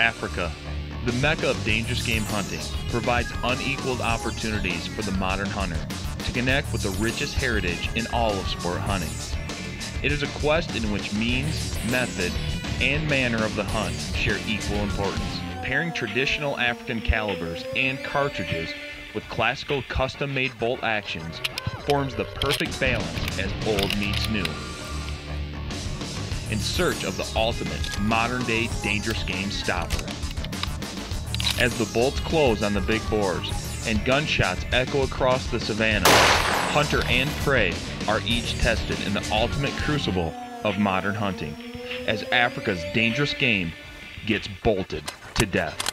Africa, the mecca of dangerous game hunting, provides unequaled opportunities for the modern hunter to connect with the richest heritage in all of sport hunting. It is a quest in which means, method, and manner of the hunt share equal importance. Pairing traditional African calibers and cartridges with classical custom made bolt actions forms the perfect balance as old meets new. In search of the ultimate modern day dangerous game stopper. As the bolts close on the big bores and gunshots echo across the savannah, hunter and prey are each tested in the ultimate crucible of modern hunting as Africa's dangerous game gets bolted to death.